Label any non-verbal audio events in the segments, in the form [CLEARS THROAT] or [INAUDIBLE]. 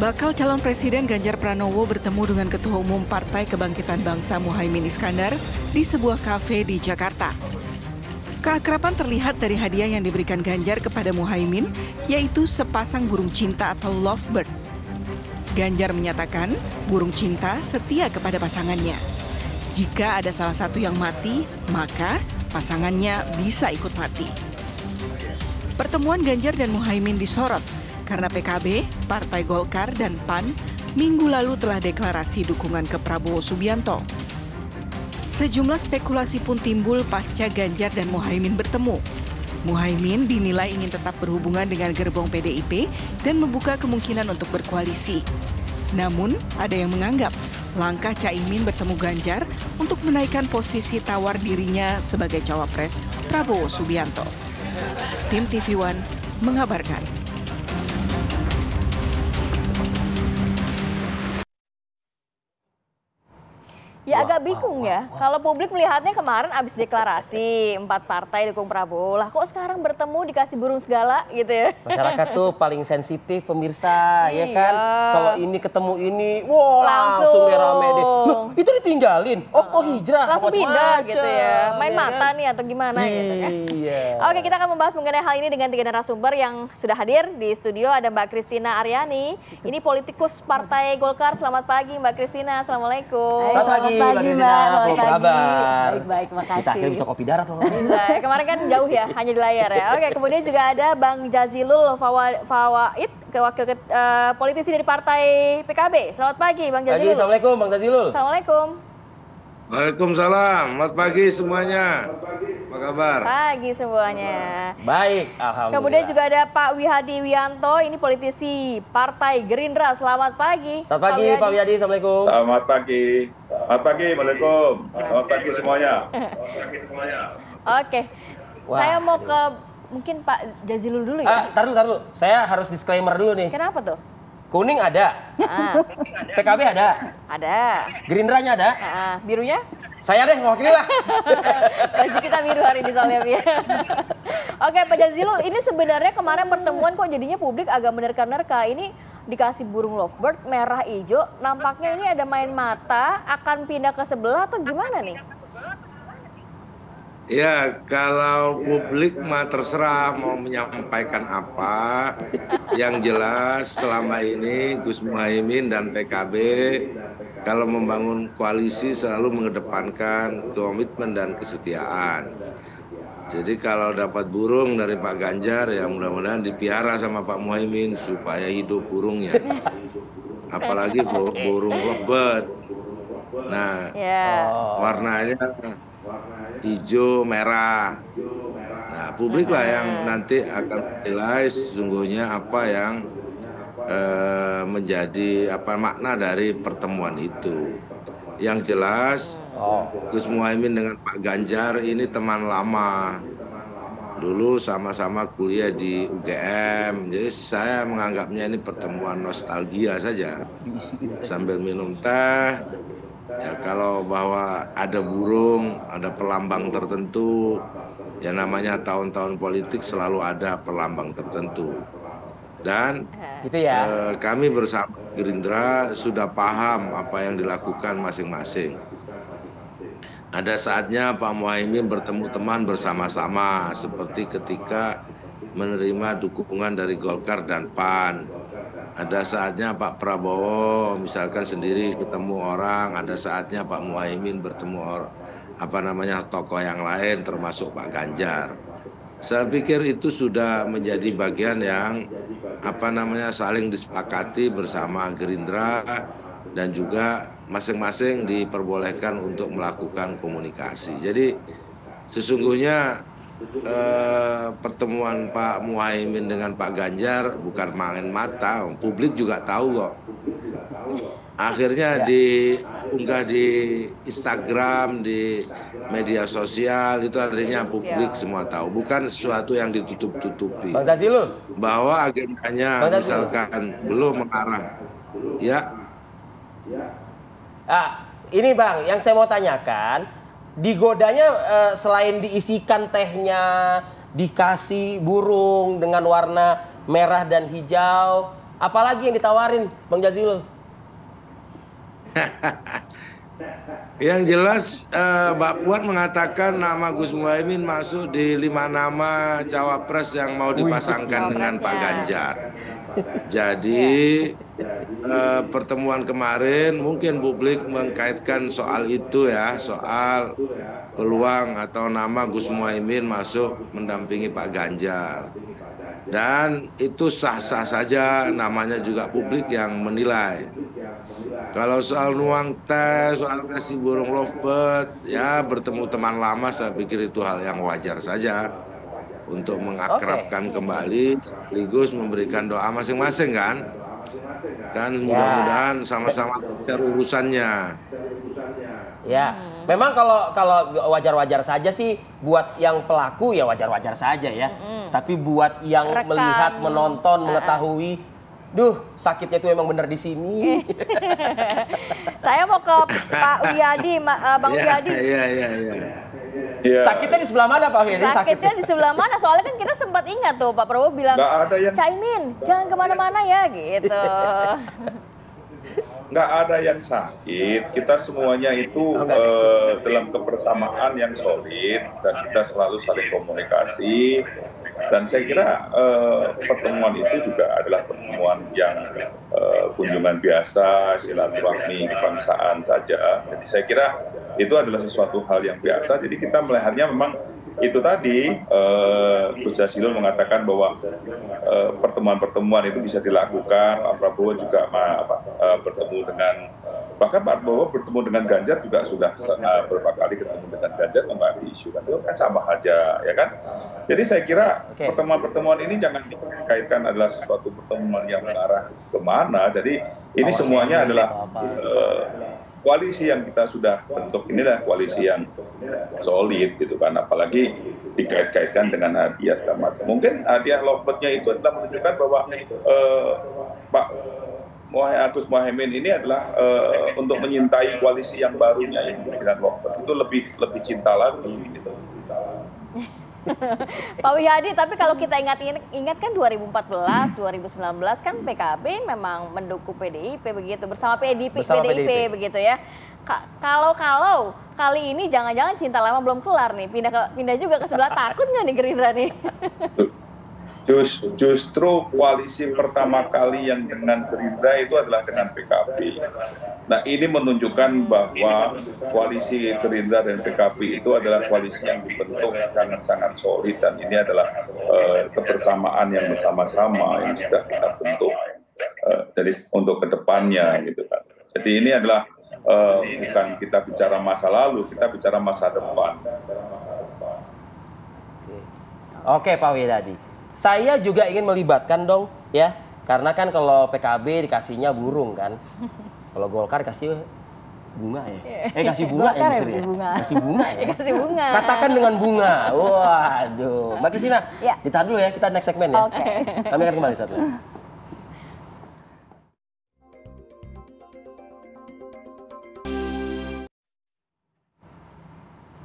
Bakal calon Presiden Ganjar Pranowo bertemu dengan Ketua Umum Partai Kebangkitan Bangsa Muhaimin Iskandar di sebuah kafe di Jakarta. Keakraban terlihat dari hadiah yang diberikan Ganjar kepada Muhaimin, yaitu sepasang burung cinta atau lovebird. Ganjar menyatakan burung cinta setia kepada pasangannya. Jika ada salah satu yang mati, maka pasangannya bisa ikut mati. Pertemuan Ganjar dan Muhaimin disorot karena PKB, Partai Golkar, dan PAN minggu lalu telah deklarasi dukungan ke Prabowo Subianto. Sejumlah spekulasi pun timbul pasca Ganjar dan Muhaimin bertemu. Muhaimin dinilai ingin tetap berhubungan dengan gerbong PDIP dan membuka kemungkinan untuk berkoalisi. Namun, ada yang menganggap langkah Caimin bertemu Ganjar untuk menaikkan posisi tawar dirinya sebagai cawapres Prabowo Subianto. Tim TV One mengabarkan. Ya agak bingung ya. Kalau publik melihatnya kemarin abis deklarasi empat partai dukung Prabowo. Lah kok sekarang bertemu dikasih burung segala gitu ya. Masyarakat tuh [LAUGHS] paling sensitif pemirsa ya kan. Kalau ini ketemu ini, wah langsung, langsung rame deh. Loh, itu ditinggalin. Oh, oh hijrah. Langsung pindah gitu ya. Main ya mata kan? nih atau gimana gitu kan. Iya. Oke, kita akan membahas mengenai hal ini dengan tiga narasumber yang sudah hadir di studio. Ada Mbak Kristina Aryani. Ini politikus Partai Golkar. Selamat pagi Mbak Kristina. Assalamualaikum. Selamat pagi pagi Mbak, apa kabar? Baik-baik, makasih. Kita akhirnya bisa kopi darat loh. [LAUGHS] Nah, kemarin kan jauh ya, hanya di layar ya. Oke, kemudian juga ada Bang Jazilul Fawaid, wakil uh, politisi dari Partai PKB. Selamat pagi Bang Jazilul. Pagi, Assalamualaikum Bang Jazilul. Assalamualaikum. Waalaikumsalam, selamat pagi semuanya. Apa kabar? Pagi semuanya. Baik, alhamdulillah. Kemudian juga ada Pak Wihadi Wianto, ini politisi Partai Gerindra. Selamat pagi. Selamat pagi Pak Wihadi, Pak Assalamualaikum. Selamat pagi. Selamat pagi, Waalaikumsalam. Selamat pagi semuanya. Oke. Wah, Saya mau ke mungkin Pak Jazilul dulu ya. Ah, taruh, taruh. Saya harus disclaimer dulu nih. Kenapa tuh? Kuning ada. Ah. PKB ada. Ada. Gerindranya ada. Ah, birunya? Saya deh mewakili lah. Baju kita biru hari ini soalnya ya. Oke Pak Jazilul, ini sebenarnya kemarin pertemuan kok jadinya publik agak menerka-nerka. Ini dikasih burung lovebird merah hijau, nampaknya ini ada main mata, akan pindah ke sebelah atau gimana nih? Ya, kalau publik mah terserah mau menyampaikan apa. Yang jelas selama ini Gus Muhaimin dan PKB kalau membangun koalisi selalu mengedepankan komitmen dan kesetiaan. Jadi kalau dapat burung dari Pak Ganjar ya mudah-mudahan dipiara sama Pak Muhaimin supaya hidup burungnya. Apalagi [LAUGHS] burung lovebird. Nah, yeah. warnanya hijau merah. Nah, publik lah yang nanti akan menilai sesungguhnya apa yang eh, menjadi apa makna dari pertemuan itu. Yang jelas Gus Muhaimin dengan Pak Ganjar ini teman lama. Dulu sama-sama kuliah di UGM. Jadi saya menganggapnya ini pertemuan nostalgia saja. [LAUGHS] Sambil minum teh, ya kalau bahwa ada burung, ada pelambang tertentu, ya namanya tahun-tahun politik selalu ada pelambang tertentu. Dan gitu ya. eh, kami bersama Gerindra sudah paham apa yang dilakukan masing-masing. Ada saatnya Pak Muhaimin bertemu teman bersama-sama seperti ketika menerima dukungan dari Golkar dan PAN ada saatnya Pak Prabowo misalkan sendiri ketemu orang, ada saatnya Pak Muhaimin bertemu orang, apa namanya tokoh yang lain termasuk Pak Ganjar. Saya pikir itu sudah menjadi bagian yang apa namanya saling disepakati bersama Gerindra dan juga masing-masing diperbolehkan untuk melakukan komunikasi. Jadi sesungguhnya eh, pertemuan Pak Muhaimin dengan Pak Ganjar bukan main mata, publik juga tahu kok. Akhirnya ya. diunggah di Instagram, di media sosial itu artinya publik semua tahu, bukan sesuatu yang ditutup-tutupi. Bang Zazilul. Bahwa agendanya misalkan belum mengarah, ya. Ah, ini Bang, yang saya mau tanyakan, digodanya uh, selain diisikan tehnya, dikasih burung dengan warna merah dan hijau, Apalagi yang ditawarin, Bang Jazilul? [LAUGHS] Yang jelas eh, Mbak Puan mengatakan nama Gus Muhaimin masuk di lima nama cawapres yang mau dipasangkan dengan Pak Ganjar. [LAUGHS] Jadi eh, pertemuan kemarin mungkin publik mengkaitkan soal itu ya, soal peluang atau nama Gus Muhaimin masuk mendampingi Pak Ganjar. Dan itu sah-sah saja namanya juga publik yang menilai. Kalau soal nuang teh, soal kasih burung lovebird, ya bertemu teman lama saya pikir itu hal yang wajar saja untuk mengakrabkan kembali sekaligus memberikan doa masing-masing kan. Kan mudah-mudahan sama-sama cari urusannya. Ya, memang kalau kalau wajar-wajar saja sih buat yang pelaku ya wajar-wajar saja ya. Tapi buat yang Rekan. melihat, menonton, mengetahui, duh sakitnya itu emang bener di sini. [LAUGHS] Saya mau ke Pak Wiyadi, eh, Bang Iya, [LAUGHS] Wiyadi. iya, iya, iya. Iya. Sakitnya di sebelah mana Pak Firly? Sakitnya di sebelah mana? Soalnya kan kita sempat ingat tuh Pak Prabowo bilang, Nggak ada yang- Caimin, jangan ke mana-mana ya gitu. [LAUGHS] nggak ada yang sakit. Kita semuanya itu Oh, eh, dalam kebersamaan yang solid dan kita selalu saling komunikasi. Dan saya kira eh, pertemuan itu juga adalah pertemuan yang eh, kunjungan biasa, silaturahmi kebangsaan saja. Jadi saya kira itu adalah sesuatu hal yang biasa. Jadi kita melihatnya memang itu tadi eh, Gus Jazilul mengatakan bahwa eh, pertemuan-pertemuan itu bisa dilakukan. Pak Prabowo juga ma- apa, eh, bertemu dengan bahkan Pak Prabowo bertemu dengan Ganjar juga sudah eh, beberapa kali ketemu dengan Ganjar membahas isu kan itu kan sama aja ya kan. Jadi saya kira Oke. pertemuan-pertemuan ini jangan dikaitkan adalah sesuatu pertemuan yang mengarah ke mana. Jadi ini semuanya sharing adalah eh, koalisi yang kita sudah bentuk ini adalah koalisi yang solid gitu kan apalagi dikait-kaitkan dengan hadiah macam. mungkin hadiah lovebird-nya itu adalah menunjukkan bahwa eh, Pak Agus Muhaimin ini adalah eh, untuk menyintai koalisi yang barunya yang dengan lovebird itu lebih lebih cinta lagi gitu. [LAUGHS] Pak Wiyadi, tapi kalau kita ingat ingat kan 2014, 2019 kan PKB memang mendukung PDIP begitu bersama PDIP, Bersama PDIP, PDIP. begitu ya. Ka- Kalau kalau kali ini jangan-jangan cinta lama belum kelar nih, pindah ke pindah juga ke sebelah takut nggak nih Gerindra nih? [LAUGHS] Jus- justru koalisi pertama kali yang dengan Gerindra itu adalah dengan PKB. Nah ini menunjukkan bahwa koalisi Gerindra dan PKB itu adalah koalisi yang dibentuk sangat-sangat solid dan ini adalah eh, kebersamaan yang bersama-sama yang sudah kita bentuk jadi untuk ke depannya gitu kan. Jadi ini adalah eh, bukan kita bicara masa lalu, kita bicara masa depan. Oke Pak Widadi. Saya juga ingin melibatkan dong ya. Karena kan kalau PKB dikasihnya burung kan. Kalau Golkar kasih bunga ya. Eh kasih bunga Golkar ya ya justru ya. bunga. Kasih bunga ya. Kasih bunga. Katakan dengan bunga. Waduh. Mbak Kisina, Ya. ditahan dulu ya. Kita next segmen ya. Oke. Kami akan kembali saat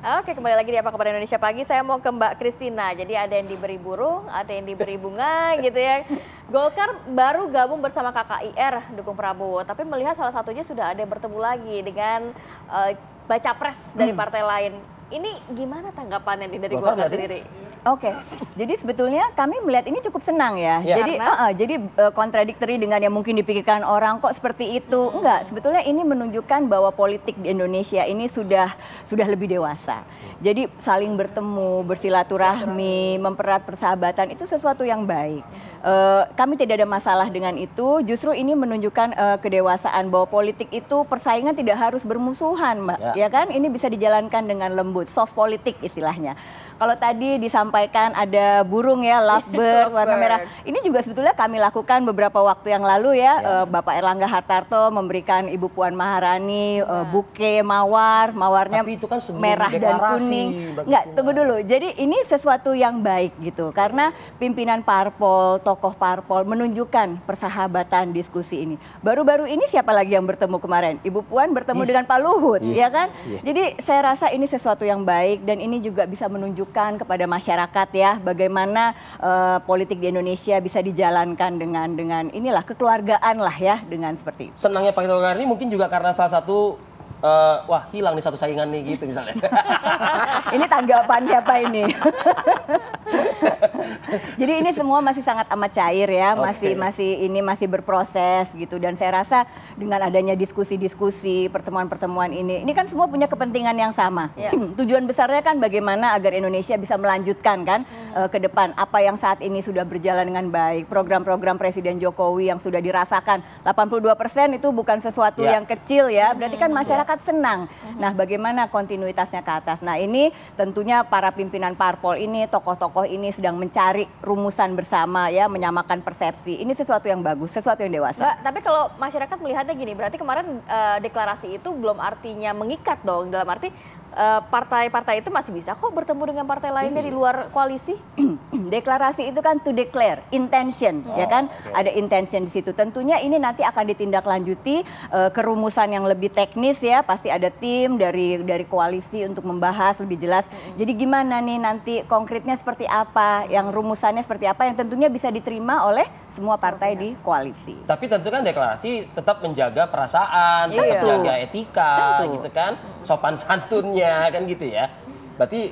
Oke, kembali lagi di Apa Kabar Indonesia Pagi. Saya mau ke Mbak Kristina. Jadi ada yang diberi burung, ada yang diberi bunga [LAUGHS] gitu ya. Golkar baru gabung bersama KKIR dukung Prabowo. Tapi melihat salah satunya sudah ada yang bertemu lagi dengan eh, baca pres dari partai lain. Ini gimana tanggapannya nih dari Golkar sendiri? Oke, jadi sebetulnya kami melihat ini cukup senang ya. Ya. Jadi, Karena? uh-uh, jadi uh, kontradiktori dengan yang mungkin dipikirkan orang kok seperti itu. Enggak, sebetulnya ini menunjukkan bahwa politik di Indonesia ini sudah sudah lebih dewasa. Jadi saling bertemu, bersilaturahmi, mempererat persahabatan itu sesuatu yang baik. Uh, kami tidak ada masalah dengan itu. Justru ini menunjukkan uh, kedewasaan bahwa politik itu persaingan tidak harus bermusuhan, Mbak. Ya. Ya kan? Ini bisa dijalankan dengan lembut, soft politik istilahnya. Kalau tadi disampaikan ada burung ya, lovebird [LAUGHS] warna merah. Ini juga sebetulnya kami lakukan beberapa waktu yang lalu ya. Eh, Bapak Erlangga Hartarto memberikan Ibu Puan Maharani eh, buke mawar, mawarnya Tapi itu kan merah dan kuning. Enggak, tunggu dulu. Jadi ini sesuatu yang baik gitu. Karena pimpinan parpol, tokoh parpol menunjukkan persahabatan diskusi ini. Baru-baru ini siapa lagi yang bertemu kemarin? Ibu Puan bertemu Ih. dengan Pak Luhut, Iya. ya kan? Iya. Jadi saya rasa ini sesuatu yang baik dan ini juga bisa menunjukkan kepada masyarakat ya bagaimana eh, politik di Indonesia bisa dijalankan dengan dengan inilah kekeluargaan lah ya dengan seperti itu. Senangnya Pak Tito mungkin juga karena salah satu eh, wah hilang nih satu saingan nih gitu misalnya. [LAUGHS] ini tanggapan siapa ini? [LAUGHS] Jadi ini semua masih sangat amat cair ya, masih masih ini masih berproses gitu dan saya rasa dengan adanya diskusi-diskusi, pertemuan-pertemuan ini, ini kan semua punya kepentingan yang sama. Ya. [CLEARS THROAT] Tujuan besarnya kan bagaimana agar Indonesia bisa melanjutkan kan eh, ke depan apa yang saat ini sudah berjalan dengan baik, program-program Presiden Jokowi yang sudah dirasakan 82% itu bukan sesuatu Ya. yang kecil ya, berarti kan masyarakat senang. Nah, bagaimana kontinuitasnya ke atas? Nah, ini tentunya para pimpinan parpol ini, tokoh-tokoh ini sedang mencari rumusan bersama ya, menyamakan persepsi. Ini sesuatu yang bagus, sesuatu yang dewasa. Mbak, tapi kalau masyarakat melihatnya gini, berarti kemarin eh, deklarasi itu belum artinya mengikat dong, dalam arti eh, partai-partai itu masih bisa kok bertemu dengan partai lainnya di luar koalisi. [CLEARS THROAT] Deklarasi itu kan to declare intention, ya kan? Ada intention di situ. Tentunya ini nanti akan ditindaklanjuti eh, kerumusan yang lebih teknis ya. Pasti ada tim dari dari koalisi untuk membahas lebih jelas. Jadi gimana nih nanti konkretnya seperti apa, yang rumusannya seperti apa, yang tentunya bisa diterima oleh semua partai di koalisi. Tapi tentu kan deklarasi tetap menjaga perasaan, tetap Iya. menjaga etika Tentu. gitu kan. Sopan santunnya kan gitu ya. Berarti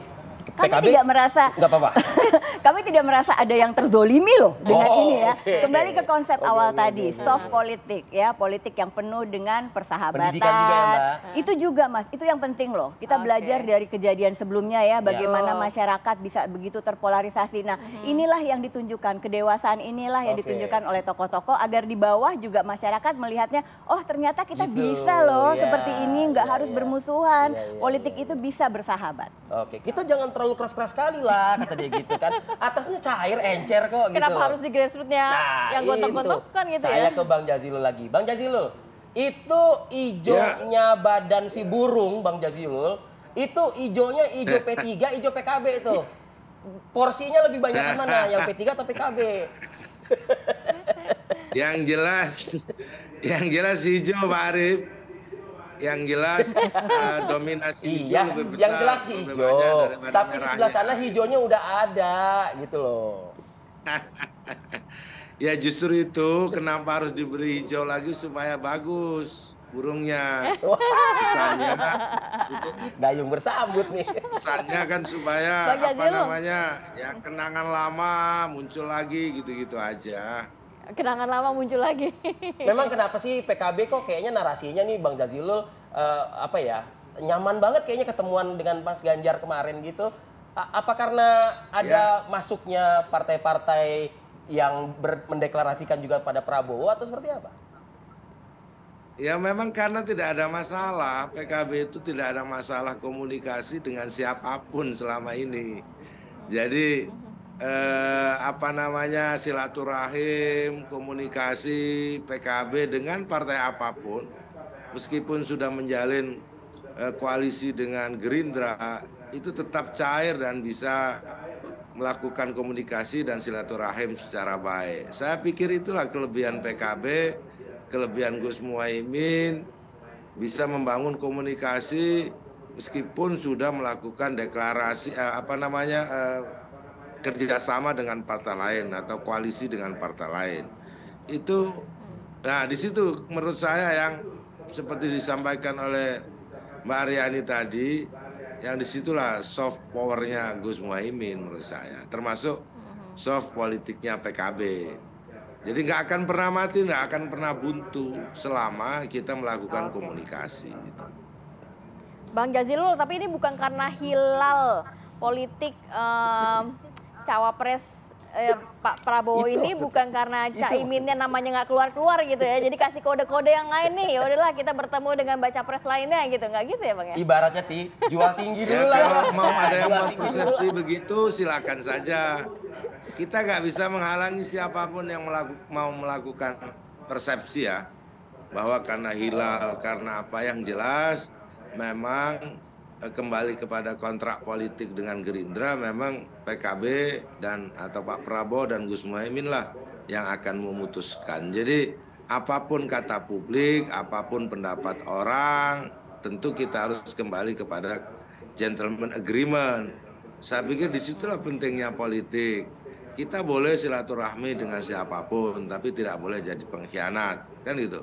Kami PKB tidak merasa nggak apa-apa. [LAUGHS] kami tidak merasa ada yang terzolimi loh dengan Oh, ini ya. oke. Kembali ke konsep Oke, awal oke, tadi, oke, oke. soft politik ya, politik yang penuh dengan persahabatan. Juga ya, Mbak. Itu juga Mas, itu yang penting loh. Kita Oke. belajar dari kejadian sebelumnya ya, bagaimana Betul. masyarakat bisa begitu terpolarisasi. Nah, inilah yang ditunjukkan, kedewasaan inilah yang Oke. ditunjukkan oleh tokoh-tokoh agar di bawah juga masyarakat melihatnya, oh ternyata kita Gitu, bisa loh ya, seperti ini, nggak ya, harus ya. bermusuhan. Ya, ya, Politik ya, itu bisa bersahabat. Oke, kita jangan terlalu keras-keras sekali lah kata dia gitu kan. Atasnya cair, encer kok gitu. Kenapa loh. harus di grassroots-nya yang gontok-gontok kan gitu Nah, Saya ya? ke Bang Jazilul lagi. Bang Jazilul, itu ijonya badan si burung Bang Jazilul, itu ijonya ijo [LAUGHS] P3, ijo PKB itu. Porsinya lebih banyak yang mana? Yang P3 atau PKB? [LAUGHS] Yang jelas, yang jelas hijau Pak Arif. Yang jelas [LAUGHS] eh, dominasi hijau Iya, lebih besar. yang jelas hijau. Tapi di sebelah sana hijaunya udah ada gitu loh. [LAUGHS] Ya justru itu kenapa harus diberi hijau lagi supaya bagus burungnya. [LAUGHS] Pesannya itu Gayung bersambut nih. pesannya kan supaya Bang apa namanya ya kenangan lama muncul lagi gitu-gitu aja. Kenangan lama muncul lagi. [LAUGHS] Memang kenapa sih PKB kok kayaknya narasinya nih Bang Jazilul eh, apa ya nyaman banget kayaknya ketemuan dengan Mas Ganjar kemarin gitu. A- apa karena ada masuknya partai-partai yang mendeklarasikan juga pada Prabowo atau seperti apa? Ya memang karena tidak ada masalah, PKB itu tidak ada masalah komunikasi dengan siapa pun selama ini. Jadi eh, apa namanya silaturahim, komunikasi PKB dengan partai apa pun, meskipun sudah menjalin eh, koalisi dengan Gerindra, itu tetap cair dan bisa melakukan komunikasi dan silaturahim secara baik. Saya pikir itulah kelebihan PKB, kelebihan Gus Muhaimin bisa membangun komunikasi meskipun sudah melakukan deklarasi eh, apa namanya eh, kerjasama dengan partai lain atau koalisi dengan partai lain. Itu, nah di situ menurut saya yang seperti disampaikan oleh Mbak Aryani tadi, yang di situlah soft powernya Gus Muhaimin menurut saya, termasuk soft politiknya PKB. Jadi nggak akan pernah mati, nggak akan pernah buntu selama kita melakukan komunikasi. Gitu. Bang Jazilul, tapi ini bukan karena hilal politik em, cawapres eh, Pak Prabowo Itu ini bukan karena Caiminnya namanya nggak keluar-keluar gitu ya. Jadi kasih kode-kode yang lain nih. Ya udahlah kita bertemu dengan baca pres lainnya gitu. Nggak gitu ya Bang ya? Ibaratnya ti jual tinggi Ya dulu lah. kalau mau ada yang mempersepsi begitu silakan saja. Kita nggak bisa menghalangi siapa pun yang melaku- mau melakukan persepsi ya bahwa karena hilal karena apa yang jelas memang kembali kepada kontrak politik dengan Gerindra memang PKB dan atau Pak Prabowo dan Gus Muhaimin lah yang akan memutuskan. Jadi apa pun kata publik, apa pun pendapat orang, tentu kita harus kembali kepada gentleman agreement. Saya pikir di situlah pentingnya politik. Kita boleh silaturahmi dengan siapa pun, tapi tidak boleh jadi pengkhianat, kan gitu.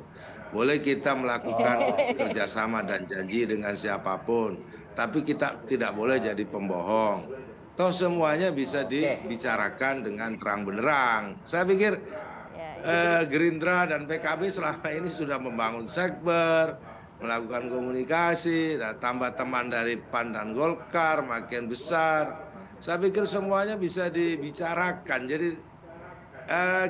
Boleh kita melakukan [LAUGHS] kerjasama dan janji dengan siapa pun, tapi kita tidak boleh jadi pembohong. Toh semuanya bisa dibicarakan dengan terang benerang. Saya pikir eh, Gerindra dan PKB selama ini sudah membangun sekber, melakukan komunikasi, dan tambah teman dari PAN dan Golkar makin besar. Saya pikir semuanya bisa dibicarakan. Jadi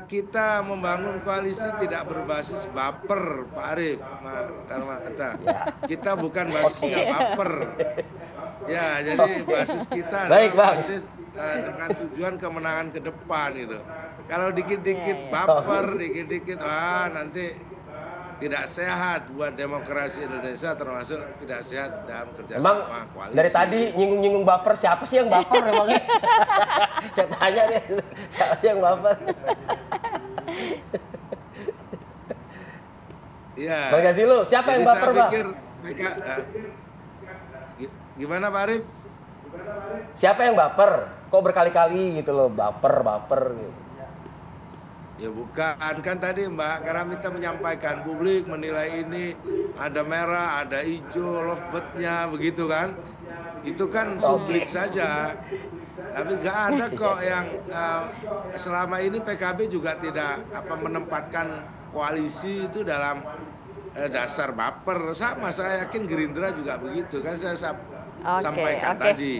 kita membangun koalisi tidak berbasis baper, Pak Arief, karena kata ya. kita bukan basisnya baper. Ya, jadi basis kita Baik, adalah basis uh, dengan tujuan kemenangan ke depan itu. Kalau dikit-dikit iya, iya. baper, dikit-dikit ah nanti tidak sehat buat demokrasi Indonesia termasuk tidak sehat dalam kerja emang sama koalisi. Dari tadi nyinggung-nyinggung baper siapa sih yang baper emangnya? [LAUGHS] Saya tanya siapa sih yang baper? Iya. Bang Gazilu, siapa yang baper, Bang? Mereka, uh, gimana Pak Arif? Siapa yang baper? Kok berkali-kali gitu loh, baper, baper gitu. Ya bukan, kan tadi Mbak Karamita menyampaikan publik menilai ini ada merah, ada hijau, lovebird-nya begitu kan. Itu kan publik saja. Tapi nggak ada [LAUGHS] kok yang uh, selama ini PKB juga tidak apa menempatkan koalisi itu dalam uh, dasar baper. Sama saya yakin Gerindra juga begitu kan saya okay, sampaikan okay. tadi.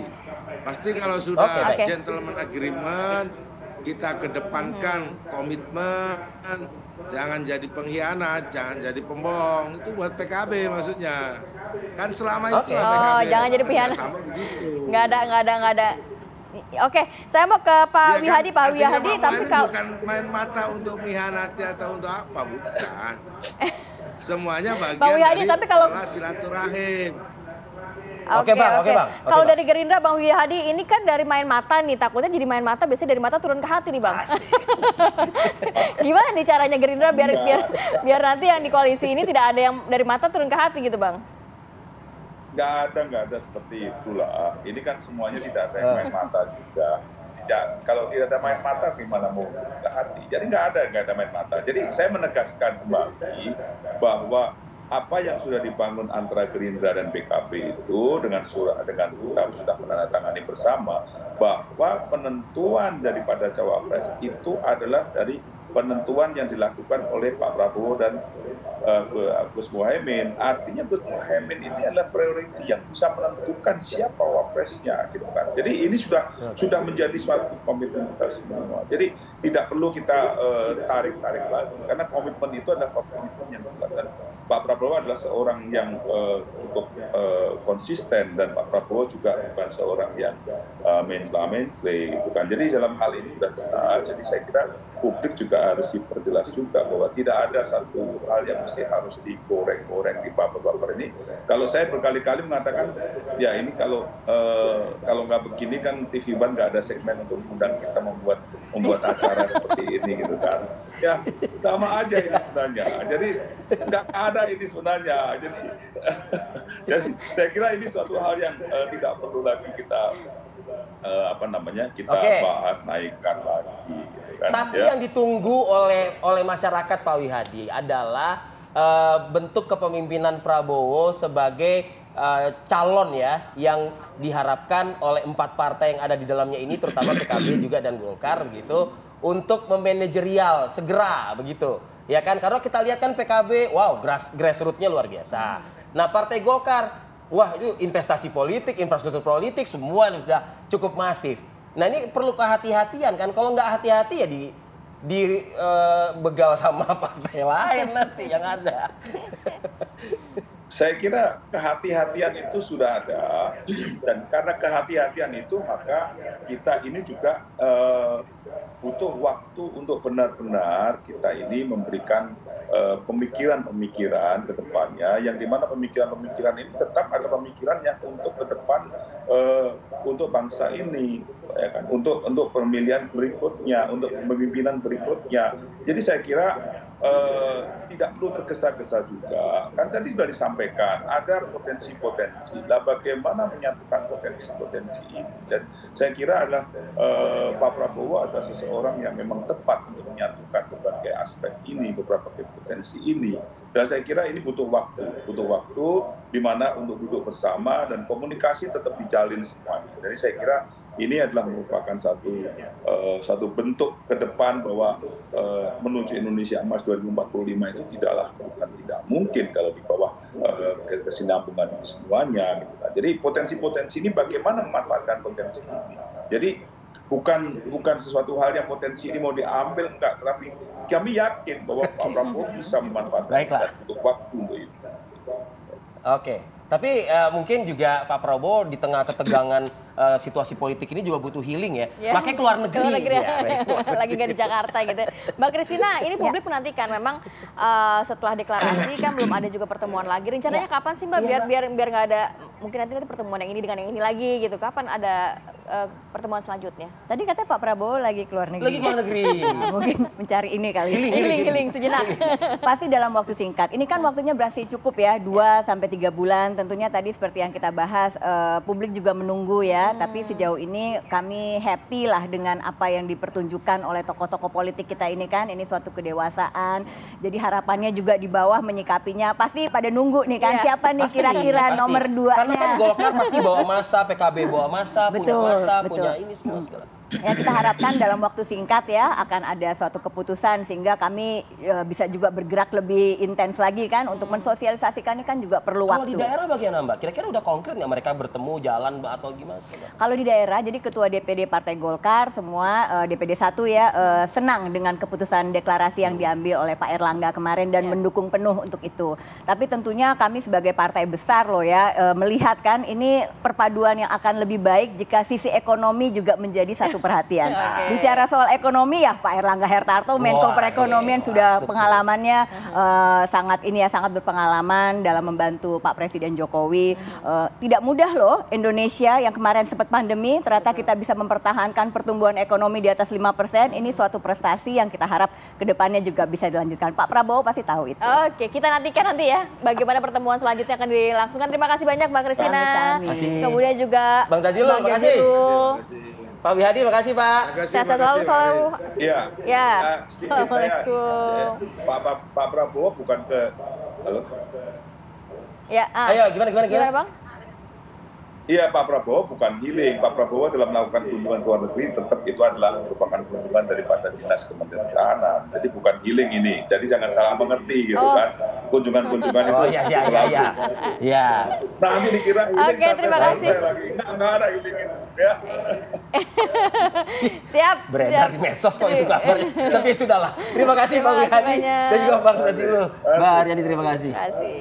Pasti kalau sudah okay, gentleman agreement kita kedepankan komitmen jangan jadi pengkhianat, jangan jadi pembohong. Itu buat PKB maksudnya. Kan selama itu okay. PKB. Oh, jangan jadi pengkhianat. Nggak ada, nggak ada, nggak ada. Oke, saya mau ke Pak ya, Wihadi, Pak Wihadi, tapi kalau bukan main mata untuk mengkhianati atau untuk apa, bukan. [LAUGHS] Semuanya bagian Pak Wihadi, dari tapi kalau silaturahim. Oke, bang, oke bang. Kalau dari Gerindra Bang Wihadi ini kan dari main mata nih, takutnya jadi main mata biasanya dari mata turun ke hati nih bang. [LAUGHS] Gimana nih caranya Gerindra biar biar biar nanti yang di koalisi ini tidak ada yang dari mata turun ke hati gitu bang? Nggak ada, nggak ada seperti itulah. Ini kan semuanya tidak ada yang main mata juga. Ya, kalau tidak ada main mata gimana mau ke hati? Jadi nggak ada, nggak ada main mata. Jadi saya menegaskan kembali bahwa apa yang sudah dibangun antara Gerindra dan PKB itu dengan surat dengan kita sudah menandatangani bersama bahwa penentuan daripada cawapres itu adalah dari penentuan yang dilakukan oleh Pak Prabowo dan uh, Gus Muhaimin. Artinya Gus Muhaimin ini adalah priority yang bisa menentukan siapa wapresnya gitu kan. Jadi ini sudah ya, sudah menjadi suatu komitmen kita semua. Jadi tidak perlu kita uh, tarik-tarik lagi karena komitmen itu adalah komitmen yang jelas. Dan Pak Prabowo adalah seorang yang uh, cukup uh, konsisten dan Pak Prabowo juga bukan seorang yang uh, main-main bukan. Jadi dalam hal ini sudah jelas. Jadi saya kira publik juga harus diperjelas juga bahwa tidak ada satu hal yang mesti harus digoreng-goreng di baper-baper ini. Kalau saya berkali-kali mengatakan, ya ini kalau uh, kalau nggak begini kan TV Ban nggak ada segmen untuk undang kita membuat membuat acara seperti ini gitu kan. Ya sama aja ini sebenarnya. Jadi nggak ada ini sebenarnya. Jadi, [LAUGHS] jadi saya kira ini suatu hal yang uh, tidak perlu lagi kita uh, apa namanya kita okay. bahas naikkan lagi. Gitu kan, Tapi ya. yang ditunggu oleh oleh masyarakat Pak Wihadi adalah uh, bentuk kepemimpinan Prabowo sebagai uh, calon ya yang diharapkan oleh empat partai yang ada di dalamnya ini terutama PKB juga dan Golkar begitu untuk memanajerial segera begitu ya kan karena kita lihat kan PKB wow grass grassrootsnya luar biasa nah partai Golkar wah itu investasi politik, infrastruktur politik semua sudah cukup masif. Nah ini perlu kehati-hatian kan. Kalau nggak hati-hati ya di di uh, begal sama [LAUGHS] partai lain nanti yang ada. Saya kira kehati-hatian itu sudah ada dan karena kehati-hatian itu maka kita ini juga uh, butuh waktu untuk benar-benar kita ini memberikan eh, pemikiran-pemikiran ke depannya yang di mana pemikiran-pemikiran ini tetap ada pemikiran yang untuk ke depan eh, untuk bangsa ini ya kan? Untuk untuk pemilihan berikutnya untuk kepemimpinan berikutnya. Jadi saya kira tidak perlu tergesa-gesa juga. Kan tadi sudah disampaikan ada potensi-potensi. Lah bagaimana menyatukan potensi-potensi ini? Dan saya kira adalah eh, Pak Prabowo adalah seseorang yang memang tepat untuk menyatukan berbagai aspek ini beberapa potensi ini. Dan saya kira ini butuh waktu. Butuh waktu di mana untuk duduk bersama dan komunikasi tetap dijalin semuanya. Jadi saya kira ini adalah merupakan satu uh, satu bentuk ke depan bahwa uh, menuju Indonesia Emas 2045 itu tidaklah bukan tidak mungkin kalau di bawah uh, kesinambungan semuanya. Gitu. Nah, jadi potensi-potensi ini bagaimana memanfaatkan potensi ini. Jadi bukan bukan sesuatu hal yang potensi ini mau diambil enggak, tapi kami yakin bahwa Pak Prabowo bisa memanfaatkan Baiklah. untuk waktu untuk itu. Oke, tapi uh, mungkin juga Pak Prabowo di tengah ketegangan uh, situasi politik ini juga butuh healing ya. Ya. Makanya keluar negeri. Keluar negeri. Ya, baik. [LAUGHS] Lagi nggak di Jakarta gitu. Mbak Kristina, ini publik menantikan memang uh, setelah deklarasi kan belum ada juga pertemuan lagi. Rencananya kapan sih Mbak biar biar biar nggak ada mungkin nanti nanti pertemuan yang ini dengan yang ini lagi gitu. Kapan ada uh, pertemuan selanjutnya? Tadi katanya Pak Prabowo lagi keluar negeri. Lagi keluar negeri. [LAUGHS] Mungkin mencari ini kali. Healing, Healing healing sejenak. [LAUGHS] Pasti dalam waktu singkat. Ini kan waktunya berarti cukup ya, 2 sampai 3 bulan. Tentunya tadi seperti yang kita bahas, eh, publik juga menunggu ya. Tapi sejauh ini kami happy lah dengan apa yang dipertunjukkan oleh tokoh-tokoh politik kita ini kan. Ini suatu kedewasaan. Jadi harapannya juga di bawah menyikapinya. Pasti pada nunggu nih kan, Iya. siapa nih kira-kira nomor dua Karena kan Golkar pasti bawa masa, PKB bawa masa, punya Betul, betul. punya ini semua segala. Ya kita harapkan dalam waktu singkat ya akan ada suatu keputusan sehingga kami eh, bisa juga bergerak lebih intens lagi kan untuk mensosialisasikan ini kan juga perlu Kalau waktu. di daerah bagian Mbak, kira-kira udah konkret nggak mereka bertemu, jalan Mbak, atau gimana? Kalau di daerah, jadi ketua DPD Partai Golkar semua eh, DPD 1 ya eh, senang dengan keputusan deklarasi yang diambil oleh Pak Erlangga kemarin dan mendukung penuh untuk itu. Tapi tentunya kami sebagai partai besar loh ya eh, melihat kan ini perpaduan yang akan lebih baik jika sisi ekonomi juga menjadi satu perhatian. Oke. Bicara soal ekonomi ya Pak Erlangga Hartarto Menko Wah, Perekonomian ini sudah tuh. pengalamannya eh, sangat ini ya sangat berpengalaman dalam membantu Pak Presiden Jokowi. Eh, tidak mudah loh Indonesia yang kemarin sempat pandemi ternyata kita bisa mempertahankan pertumbuhan ekonomi di atas 5%. Ini suatu prestasi yang kita harap ke depannya juga bisa dilanjutkan. Pak Prabowo pasti tahu itu. Oke, kita nantikan nanti ya bagaimana pertemuan selanjutnya akan dilangsungkan. Terima kasih banyak Mbak Kristina. Kemudian juga Bang Zazilul, Bang makasih. Pak Wihadi, makasih Pak. Terima kasih, Sehat selalu, selalu. Iya. Ya. Assalamualaikum. eh, Pak, Pak, Pak Prabowo bukan ke halo. Ya, ah. Ayo, gimana, gimana, gimana? Bang? Iya Pak Prabowo bukan healing. Pak Prabowo dalam melakukan kunjungan ke luar negeri tetap itu adalah merupakan kunjungan daripada dinas Kementerian Pertahanan. Jadi bukan healing ini. Jadi jangan salah mengerti gitu Oh. kan. Kunjungan-kunjungan itu. Oh iya, iya, iya, iya. Iya. Nanti dikira healing Oke, terima santai-santai kasih. lagi. Enggak, enggak ada healing itu. Ya. [LAUGHS] Siap. Beredar siap. di medsos kok itu kabarnya. [LAUGHS] Tapi sudahlah. Terima kasih Terima Pak kasih Wihadi dan juga Bang Zazilul. Mbak Aryani, terima kasih. Terima kasih.